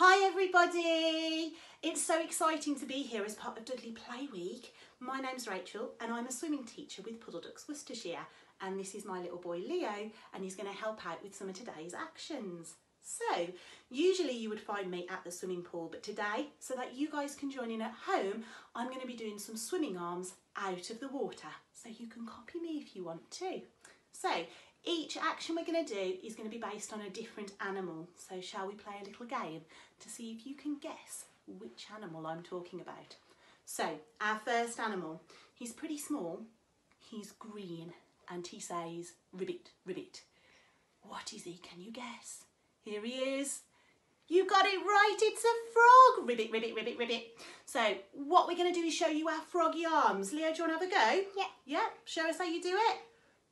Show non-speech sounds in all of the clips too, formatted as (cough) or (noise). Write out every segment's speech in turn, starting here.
Hi everybody! It's so exciting to be here as part of Dudley Play Week. My name's Rachel and I'm a swimming teacher with Puddle Ducks Worcestershire and this is my little boy Leo and he's going to help out with some of today's actions. So, usually you would find me at the swimming pool but today, so that you guys can join in at home, I'm going to be doing some swimming arms out of the water so you can copy me if you want to. So, each action we're going to do is going to be based on a different animal. So shall we play a little game to see if you can guess which animal I'm talking about? So our first animal, he's pretty small, he's green and he says ribbit, ribbit. What is he? Can you guess? Here he is. You got it right, it's a frog. Ribbit, ribbit, ribbit, ribbit. So what we're going to do is show you our froggy arms. Leo, do you want to have a go? Yeah. Yeah, show us how you do it.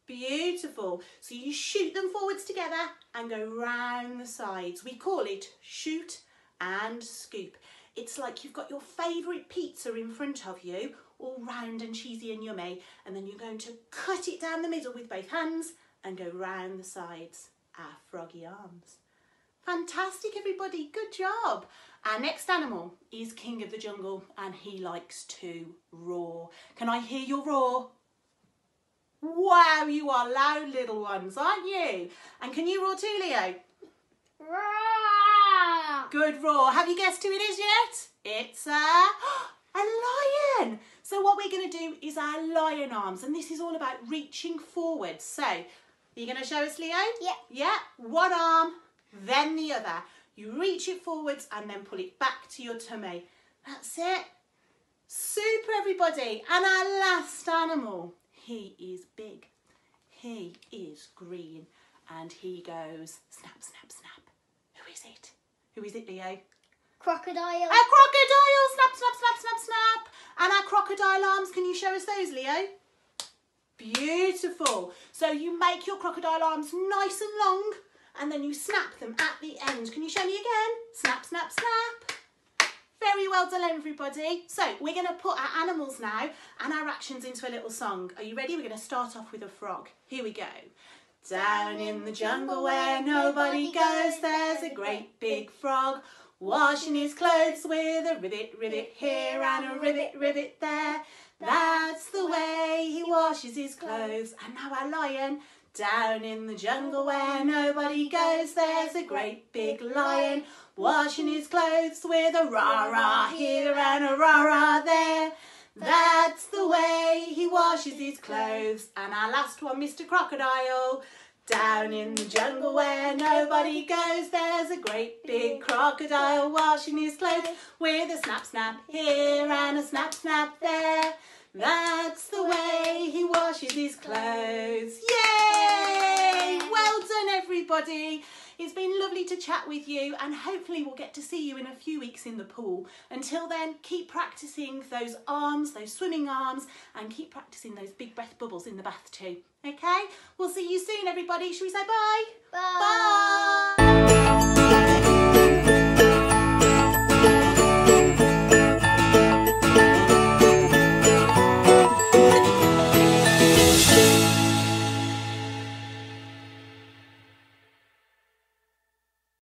Beautiful. So you shoot them forwards together and go round the sides. We call it shoot and scoop. It's like you've got your favourite pizza in front of you, all round and cheesy and yummy, and then you're going to cut it down the middle with both hands and go round the sides. Our froggy arms. Fantastic everybody, good job. Our next animal is King of the Jungle and he likes to roar. Can I hear your roar? Wow, you are loud little ones, aren't you? And can you roar too, Leo? Roar! Good roar. Have you guessed who it is yet? It's a, (gasps) a lion. So what we're going to do is our lion arms, and this is all about reaching forward. So, are you going to show us, Leo? Yeah. Yeah. One arm, then the other. You reach it forwards and then pull it back to your tummy. That's it. Super, everybody. And our last animal he is big. He is green. And he goes snap, snap, snap. Who is it? Who is it, Leo? Crocodile. A crocodile! Snap, snap, snap, snap, snap. And our crocodile arms, can you show us those, Leo? Beautiful. So you make your crocodile arms nice and long and then you snap them at the end. Can you show me again? Snap, snap, snap. Very well done, everybody. So we're going to put our animals now and our actions into a little song. Are you ready? We're going to start off with a frog. Here we go. Down in the jungle where nobody goes, there's a great big frog washing his clothes with a ribbit, ribbit here and a ribbit, ribbit there. That's the way he washes his clothes. And now our lion. Down in the jungle where nobody goes, there's a great big lion washing his clothes with a rah-rah here and a rah-rah there. That's the way he washes his clothes. And our last one, Mr. Crocodile. Down in the jungle where nobody goes, there's a great big crocodile washing his clothes with a snap snap here and a snap snap there. That's the way he washes his clothes. Yay! Well done, everybody. It's been lovely to chat with you and hopefully we'll get to see you in a few weeks in the pool. Until then, keep practicing those arms, those swimming arms, and keep practicing those big breath bubbles in the bath too. Okay? We'll see you soon, everybody. Should we say bye? Bye. Bye.